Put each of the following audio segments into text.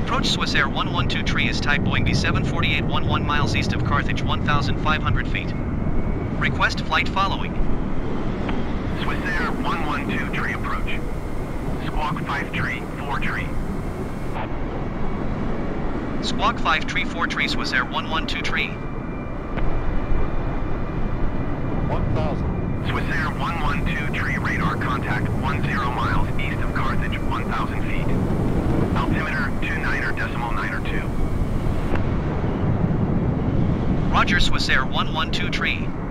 Approach Swissair 112 tree is type Boeing B74811 miles east of Carthage 1,500 feet. Request flight following. Swissair 112 tree approach. Squawk 5 tree, 4 tree. Squawk 5 tree 4 tree Swissair 112 tree. 1000. Swissair 112 tree radar contact 10 miles east of Carthage, 1,000 feet. Roger Swissair 112 tree.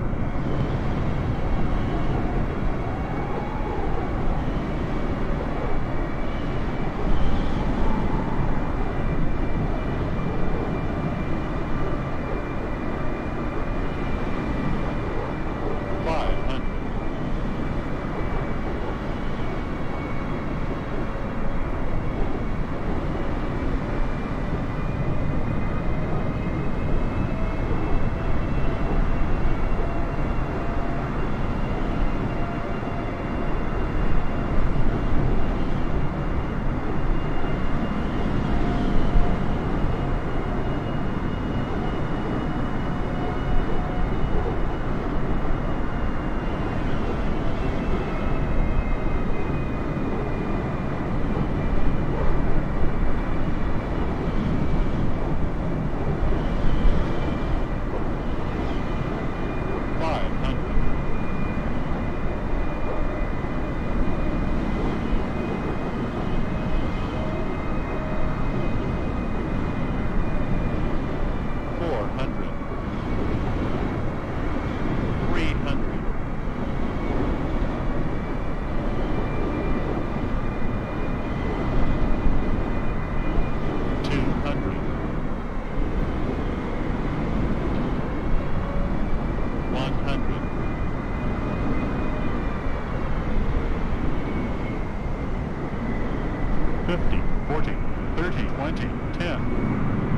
100. Fifty, forty, thirty, twenty, ten.